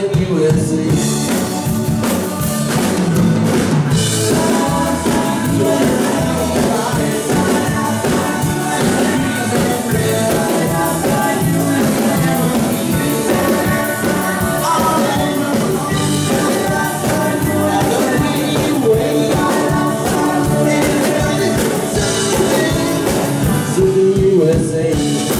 in USA. USA.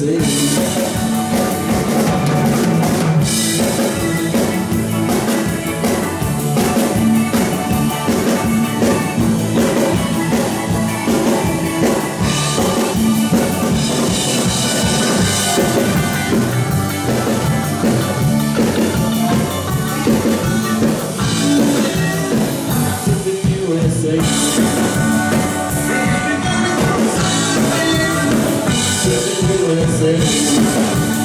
USA. USA.